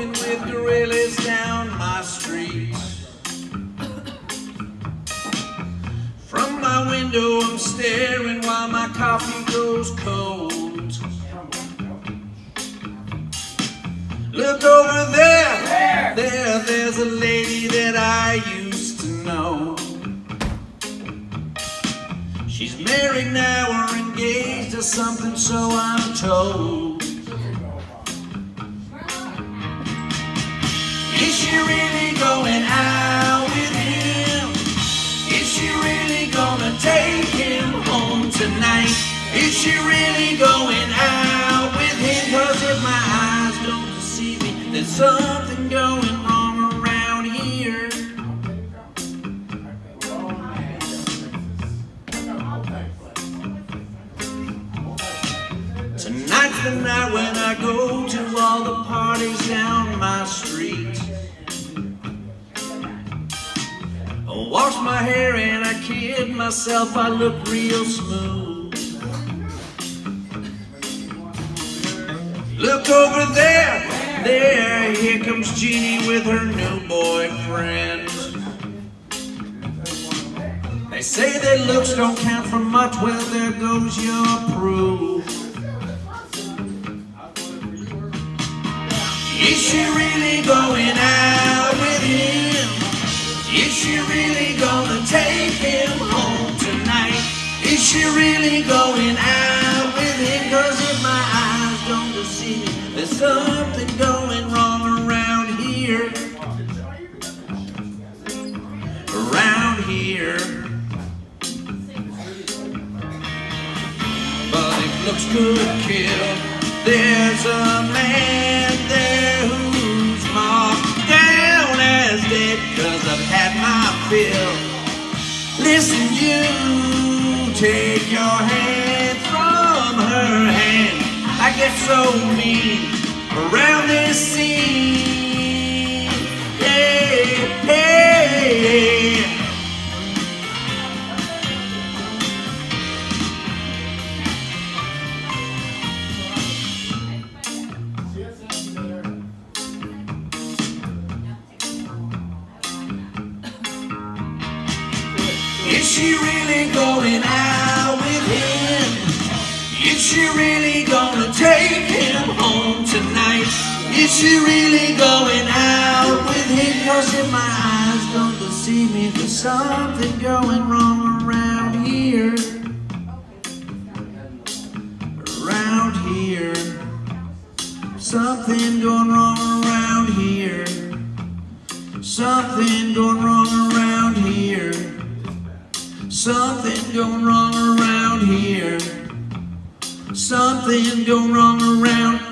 Walking with gorillas down my street. From my window I'm staring while my coffee goes cold. Look over there, there, there's a lady that I used to know. She's married now or engaged or something, so I'm told. She really going out with him? Is she really gonna take him home tonight? Is she really going out with him? Cause if my eyes don't deceive me, there's something going wrong around here. Tonight's the night when I go to all the parties down my street. My hair and I kid myself, I look real smooth. Look over there, there, here comes Jeannie with her new boyfriend. They say that looks don't count for much, well there goes your proof. Is she really going out she really gonna take him home tonight? Is she really going out with him? Cause if my eyes don't deceive me, there's something going wrong around here. Around here. But if looks could kill, there's a man fill Listen you, take your hand from her hand. I get so mean around this scene she really going out with him? Is she really gonna take him home tonight? Is she really going out with him? Cause if my eyes don't deceive me, there's something going wrong around here. Around here. Something going wrong around here. Something going wrong around here. Something going wrong around here. Something going wrong around